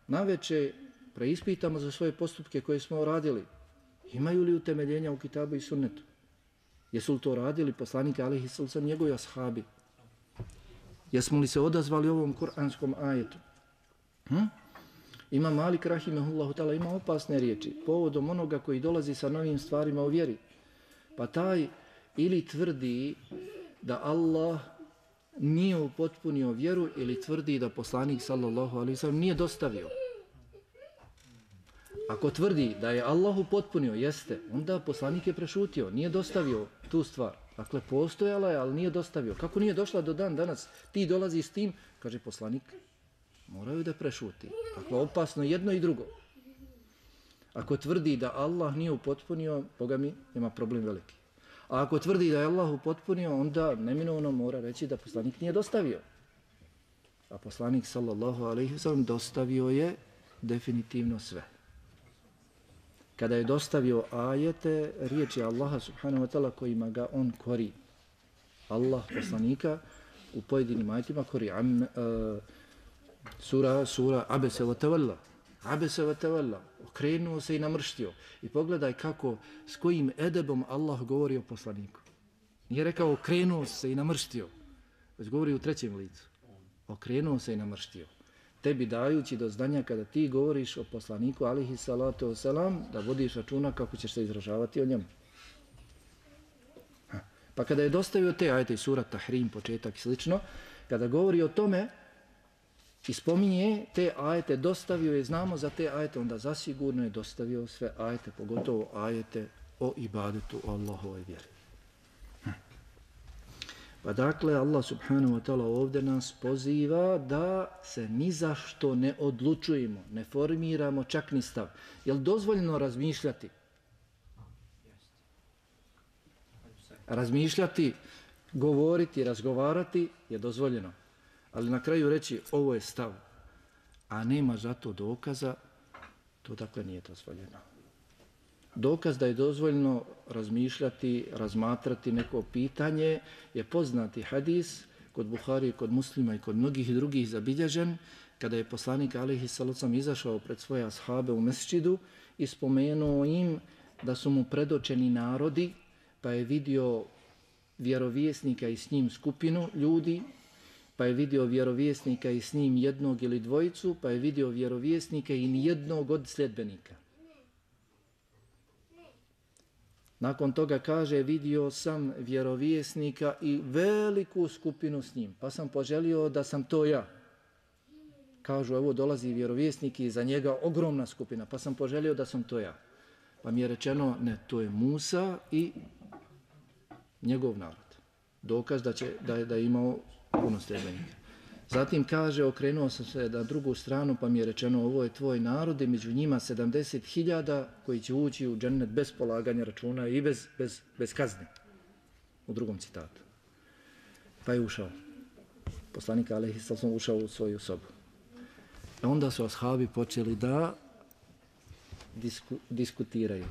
na veče preispitamo za svoje postupke koje smo radili. Imaju li utemeljenja u kitabu i sunnetu? Jesu li to radili poslanike alihi sallam njegovi ashabi? Jesmo li se odazvali ovom kuranskom ajetu? Hm? Ima Malik Rahimehullahu tala, ima opasne riječi povodom onoga koji dolazi sa novim stvarima u vjeri. Pa taj ili tvrdi da Allah nije upotpunio vjeru ili tvrdi da poslanik sallallahu alaihi sallam nije dostavio. Ako tvrdi da je Allah upotpunio, jeste, onda poslanik je prešutio, nije dostavio tu stvar. Dakle, postojala je, ali nije dostavio. Kako nije došla do dan danas? Ti dolazi s tim, kaže poslanik, moraju da prešuti. Dakle, opasno jedno i drugo. Ako tvrdi da Allah nije upotpunio, Boga mi, ima problem veliki. A ako tvrdi da je Allah upotpunio, onda neminovno mora reći da poslanik nije dostavio. A poslanik, sallallahu alaihi sallam, dostavio je definitivno sve. Kada je dostavio ajete, riječi Allaha subhanahu wa ta'ala kojima ga on kori. Allah poslanika u pojedinim ajetima kori. Am, uh, sura, sura Abese wa Tavalla. Abese wa Tavalla. Okrenuo se i namrštio. I pogledaj kako, s kojim edebom Allah govori o poslaniku. Nije rekao okrenuo se i namrštio. Već govori u trećem licu. Okrenuo se i namrštio. Tebi dajući do znanja kada ti govoriš o poslaniku alihi salatu wasalam, da vodiš računa kako ćeš se izražavati o njemu. Pa kada je dostavio te ajte sura Tahrim, početak i slično, kada govori o tome, I spominje te ajete, dostavio je, znamo za te ajete, onda zasigurno je dostavio sve ajete, pogotovo ajete o ibadetu, Allahovoj Allahove vjeri. Pa dakle, Allah subhanahu wa ta'ala ovdje nas poziva da se ni za što ne odlučujemo, ne formiramo čak ni stav. Je li dozvoljeno razmišljati? Razmišljati, govoriti, razgovarati je dozvoljeno ali na kraju reći ovo je stav, a nema za to dokaza, to dakle nije dozvoljeno. Dokaz da je dozvoljeno razmišljati, razmatrati neko pitanje je poznati hadis kod Buhari, kod muslima i kod mnogih drugih zabilježen, kada je poslanik Alihi Salocam izašao pred svoje ashabe u mesčidu i spomenuo im da su mu predočeni narodi, pa je vidio vjerovjesnika i s njim skupinu ljudi pa je vidio vjerovjesnika i s njim jednog ili dvojicu, pa je vidio vjerovjesnika i nijednog od sljedbenika. Nakon toga kaže, vidio sam vjerovjesnika i veliku skupinu s njim, pa sam poželio da sam to ja. Kažu, evo dolazi vjerovjesnik i za njega ogromna skupina, pa sam poželio da sam to ja. Pa mi je rečeno, ne, to je Musa i njegov narod. Dokaz da, će, da, je, da je imao puno stebenika. Zatim kaže, okrenuo sam se na drugu stranu, pa mi je rečeno, ovo je tvoj narod i među njima 70.000 koji će ući u džennet bez polaganja računa i bez, bez, bez kazne. U drugom citatu. Pa je ušao. Poslanik Alehi sam ušao u svoju sobu. A e onda su ashabi počeli da disku, diskutiraju.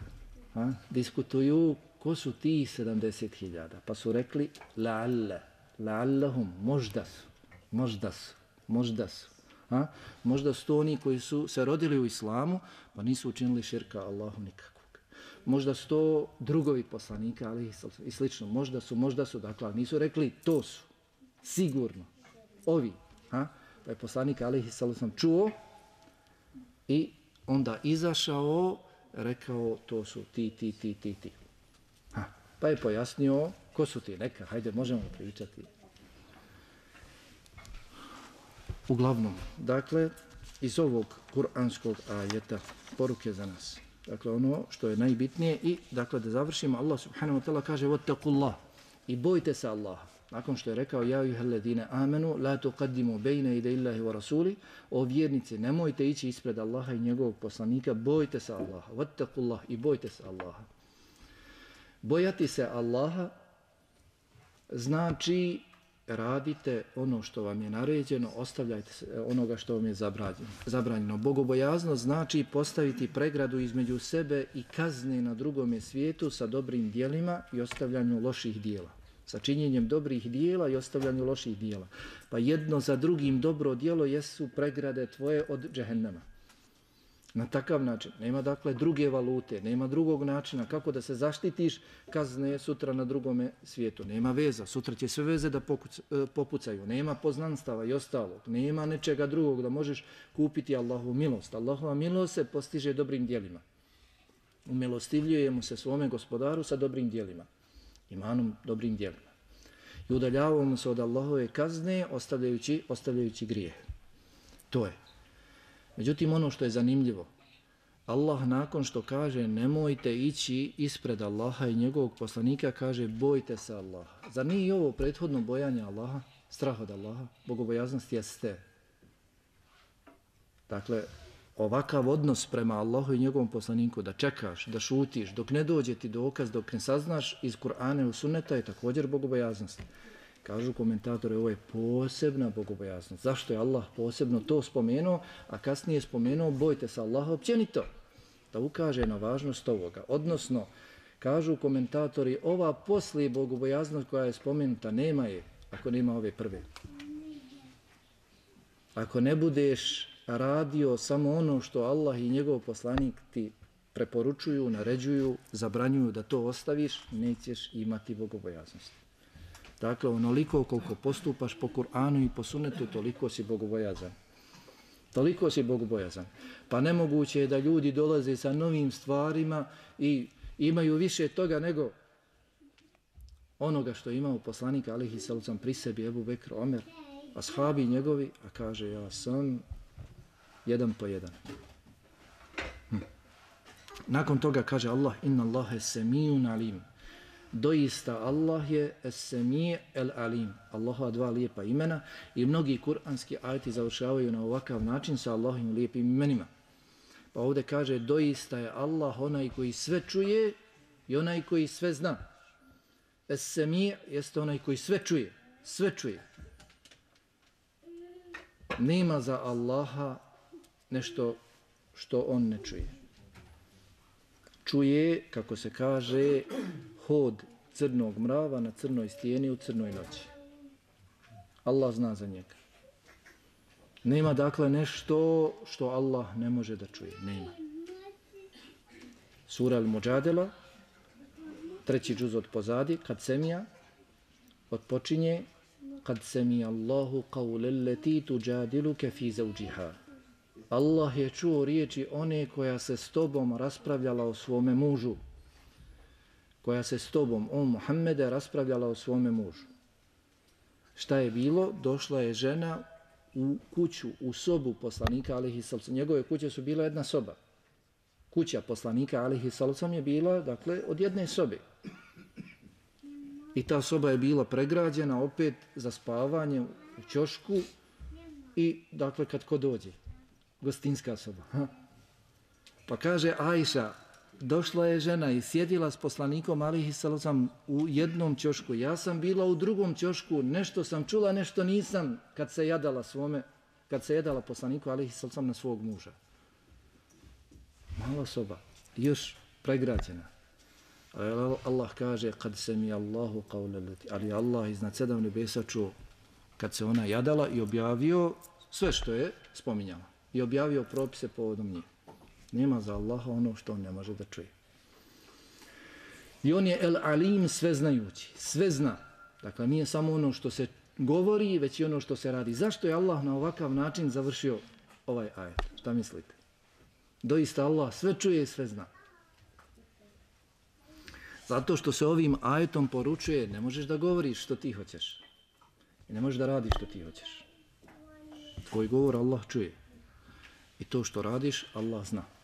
Ha? Diskutuju ko su ti 70.000. Pa su rekli, la'alla, la'allahum, možda su, možda su, možda su. A? Možda su to oni koji su se rodili u islamu, pa nisu učinili širka Allahu nikakvog. Možda su to drugovi poslanika, ali i slično. Možda su, možda su, dakle, nisu rekli to su, sigurno, ovi. A? Pa je poslanik Alihi sam čuo i onda izašao, rekao to su ti, ti, ti, ti, ti. Ha? Pa je pojasnio Ko su ti? Neka, hajde, možemo pričati. Uglavnom, dakle, iz ovog kuranskog ajeta poruke za nas. Dakle, ono što je najbitnije i, dakle, da završimo, Allah subhanahu wa ta'ala kaže وَتَّقُوا i bojte se Allaha. Nakon što je rekao ja ih ledine amenu la tuqaddimu bayna ide illahi wa rasuli o vjernici nemojte ići ispred Allaha i njegovog poslanika bojte se Allaha wattaqullah i bojte se Allaha bojati se Allaha znači radite ono što vam je naređeno, ostavljajte e, onoga što vam je zabranjeno. zabranjeno. Bogobojazno znači postaviti pregradu između sebe i kazne na drugom svijetu sa dobrim dijelima i ostavljanju loših dijela. Sa činjenjem dobrih dijela i ostavljanju loših dijela. Pa jedno za drugim dobro dijelo jesu pregrade tvoje od džehennama. Na takav način. Nema dakle druge valute, nema drugog načina kako da se zaštitiš kazne sutra na drugome svijetu. Nema veza, sutra će sve veze da e, popucaju. Nema poznanstava i ostalog. Nema nečega drugog da možeš kupiti Allahu milost. Allahova milost se postiže dobrim dijelima. Umilostivljujemo se svome gospodaru sa dobrim dijelima. Imanom dobrim dijelima. I udaljavamo se od Allahove kazne ostavljajući, ostavljajući grije. To je. Međutim, ono što je zanimljivo, Allah nakon što kaže nemojte ići ispred Allaha i njegovog poslanika, kaže bojte se Allaha. Zar nije ovo prethodno bojanje Allaha, strah od Allaha, bogobojaznost jeste? Dakle, ovakav odnos prema Allahu i njegovom poslaniku, da čekaš, da šutiš, dok ne dođe ti dokaz, dok ne saznaš iz Kur'ana i Sunneta, je također bogobojaznost. Kažu komentatori, ovo je posebna bogobojasnost. Zašto je Allah posebno to spomenuo, a kasnije spomenuo, bojte se Allaha općenito, da ukaže na važnost ovoga. Odnosno, kažu komentatori, ova poslije bogobojasnost koja je spomenuta, nema je, ako nema ove prve. Ako ne budeš radio samo ono što Allah i njegov poslanik ti preporučuju, naređuju, zabranjuju da to ostaviš, nećeš imati bogobojaznost. Dakle, onoliko koliko postupaš po Kur'anu i po sunetu, toliko si bogobojazan. Toliko si bogobojazan. Pa nemoguće je da ljudi dolaze sa novim stvarima i imaju više toga nego onoga što je imao poslanik Alihi Salucam pri sebi, Ebu Bekr, Omer, ashabi njegovi, a kaže ja sam jedan po jedan. Hm. Nakon toga kaže Allah, inna Allahe semijun alim. Doista Allah je es-semi' el-alim. Allahova dva lijepa imena i mnogi kuranski ajti završavaju na ovakav način sa Allahovim lijepim imenima. Pa ovdje kaže doista je Allah onaj koji sve čuje i onaj koji sve zna. Es-semi' jeste onaj koji sve čuje. Sve čuje. Nema za Allaha nešto što on ne čuje. Čuje, kako se kaže, hod crnog mrava na crnoj stijeni u crnoj noći. Allah zna za njega. Nema dakle nešto što Allah ne može da čuje. Nema. Sura al-Mujadila, treći džuz od pozadi, kad semija, odpočinje, kad semija Allahu qawle leti tuđadiluke fi zauđiha. Allah je čuo riječi one koja se s tobom raspravljala o svome mužu koja se s tobom, o Muhammede, raspravljala o svome mužu. Šta je bilo? Došla je žena u kuću, u sobu poslanika Alihi Salcom. Njegove kuće su bila jedna soba. Kuća poslanika Alihi Salcom je bila, dakle, od jedne sobe. I ta soba je bila pregrađena opet za spavanje u ćošku i, dakle, kad ko dođe. Gostinska soba. Ha? Pa kaže Ajša, došla je žena i sjedila s poslanikom alihi sallam u jednom ćošku. Ja sam bila u drugom ćošku, nešto sam čula, nešto nisam kad se jadala svome, kad se jedala poslaniku alihi sallam na svog muža. Mala soba, još pregrađena. Allah kaže, kad se mi Allahu qawleleti, ali Allah iznad sedam nebesa čuo kad se ona jadala i objavio sve što je spominjala. I objavio propise povodom njih. Nema za Allaha ono što on ne može da čuje. I on je El Alim sveznajući, sve zna. Dakle, nije samo ono što se govori, već i ono što se radi. Zašto je Allah na ovakav način završio ovaj ajet? Šta mislite? Doista Allah sve čuje i sve zna. Zato što se ovim ajetom poručuje, ne možeš da govoriš što ti hoćeš. I ne možeš da radiš što ti hoćeš. Tvoj govor Allah čuje. I to što radiš, Allah zna.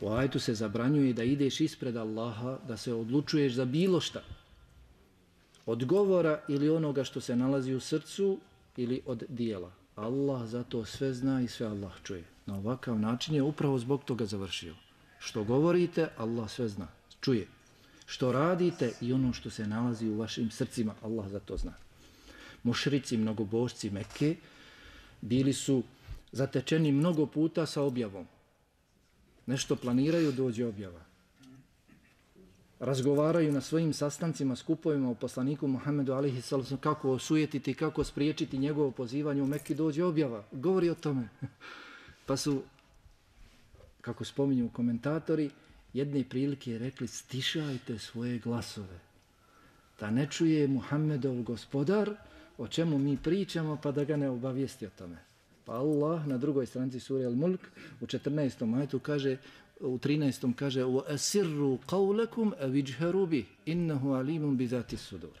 U ajetu se zabranjuje da ideš ispred Allaha, da se odlučuješ za bilo šta. Od govora ili onoga što se nalazi u srcu ili od dijela. Allah za to sve zna i sve Allah čuje. Na ovakav način je upravo zbog toga završio. Što govorite, Allah sve zna, čuje. Što radite i ono što se nalazi u vašim srcima, Allah za to zna. Mušrici, mnogobožci Mekke bili su zatečeni mnogo puta sa objavom nešto planiraju, dođe objava. Razgovaraju na svojim sastancima, skupovima o poslaniku Muhammedu alihi sallam, kako osujetiti, kako spriječiti njegovo pozivanje u Mekki, dođe objava. Govori o tome. Pa su, kako spominju komentatori, jedne prilike rekli, stišajte svoje glasove. Da ne čuje Muhammedov gospodar o čemu mi pričamo, pa da ga ne obavijesti o tome. Pa Allah na drugoj stranici sure Al-Mulk u 14. majetu kaže u 13. kaže wa asirru qawlakum awjharu bi innahu alimun bi zati sudur.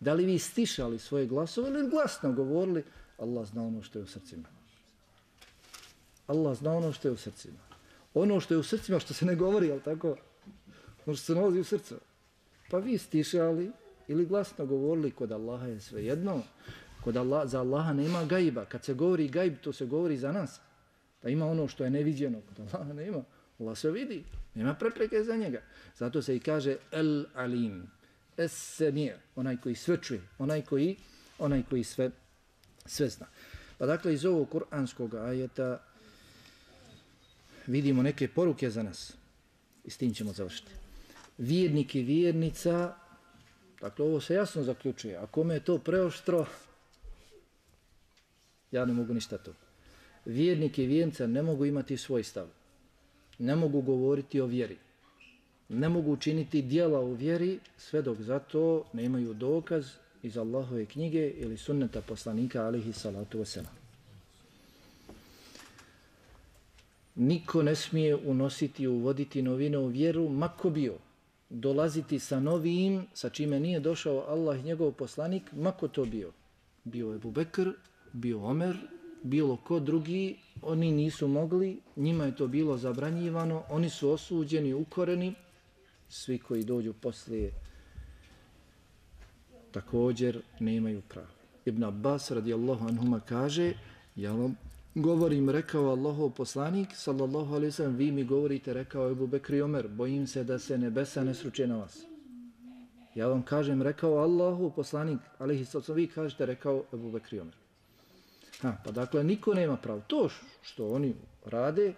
Da li vi stišali svoje glasove ili glasno govorili Allah zna ono što je u srcima. Allah zna ono što je u srcima. Ono što je u srcima što se ne govori, al tako? Ono što se nalazi u srcu. Pa vi stišali ili glasno govorili kod Allaha je sve jedno. Kod Allah, za Allaha nema gajba. Kad se govori gajb, to se govori za nas. Da ima ono što je neviđeno. Kod Allaha nema. Allah se vidi. Nema prepreke za njega. Zato se i kaže El Alim. Es Semir. Onaj koji sve čuje. Onaj koji, onaj koji sve, sve zna. Pa dakle, iz ovog kuranskog ajeta vidimo neke poruke za nas. I s tim ćemo završiti. Vjernik i vjernica, dakle, ovo se jasno zaključuje. Ako me je to preoštro, ja ne mogu ništa to. Vjernik i vjernica ne mogu imati svoj stav. Ne mogu govoriti o vjeri. Ne mogu učiniti dijela u vjeri sve dok zato ne imaju dokaz iz Allahove knjige ili sunneta poslanika alihi salatu wasalam. Niko ne smije unositi i uvoditi novine u vjeru, mako bio dolaziti sa novim, sa čime nije došao Allah i njegov poslanik, mako to bio bio je Bubekr, bio Omer, bilo ko drugi, oni nisu mogli, njima je to bilo zabranjivano, oni su osuđeni, ukoreni, svi koji dođu poslije također nemaju pravo. Ibn Abbas radijallahu anhuma kaže, ja vam govorim, rekao Allahov poslanik, sallallahu alaihi sallam, vi mi govorite, rekao Ebu Bekri Omer, bojim se da se nebesa ne sruče na vas. Ja vam kažem, rekao Allahov poslanik, alaihi sallam, vi kažete, rekao Ebu Bekri Omer. Ha, pa dakle, niko nema pravo. To što oni rade,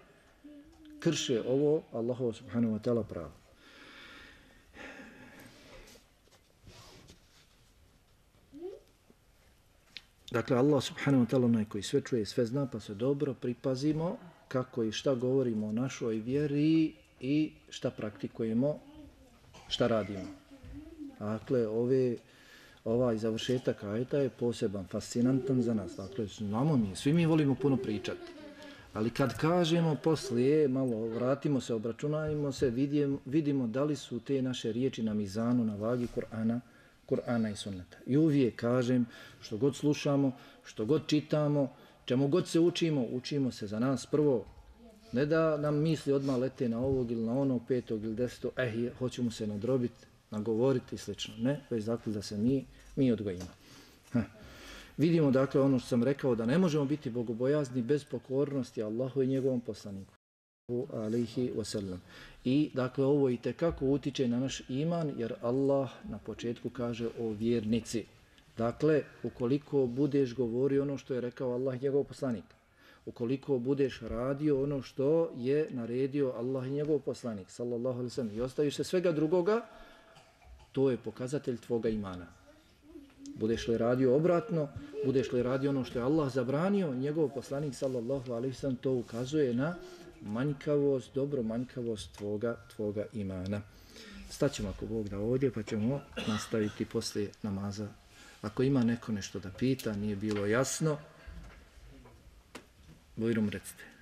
krše ovo Allahovo subhanahu wa ta'ala pravo. Dakle, Allah subhanahu wa ta'ala onaj koji sve čuje, i sve zna, pa se dobro pripazimo kako i šta govorimo o našoj vjeri i šta praktikujemo, šta radimo. Dakle, ove, ovaj završetak ajeta je poseban, fascinantan za nas. Dakle, znamo mi, svi mi volimo puno pričati. Ali kad kažemo poslije, malo vratimo se, obračunajmo se, vidimo, vidimo da li su te naše riječi na mizanu, na vagi Kur'ana, Kur'ana i sunneta. I uvijek kažem, što god slušamo, što god čitamo, čemu god se učimo, učimo se za nas prvo. Ne da nam misli odmah lete na ovog ili na onog, petog ili desetog, eh, hoćemo se nadrobiti, nagovoriti i slično. Ne, već dakle da se mi, mi odgojimo. Ha. Vidimo dakle ono što sam rekao, da ne možemo biti bogobojazni bez pokornosti Allahu i njegovom poslaniku alihi wasallam. I dakle ovo i tekako utiče na naš iman jer Allah na početku kaže o vjernici. Dakle, ukoliko budeš govorio ono što je rekao Allah i njegov poslanik, ukoliko budeš radio ono što je naredio Allah i njegov poslanik, sallallahu alaihi sallam, i ostaviš se svega drugoga, to je pokazatelj tvoga imana. Budeš li radio obratno, budeš li radio ono što je Allah zabranio, njegov poslanik, sallallahu alaihi sallam, to ukazuje na manjkavost, dobro manjkavost tvoga, tvoga imana. Staćemo ako Bog da ovdje, pa ćemo nastaviti posle namaza. Ako ima neko nešto da pita, nije bilo jasno, Bojrom recite.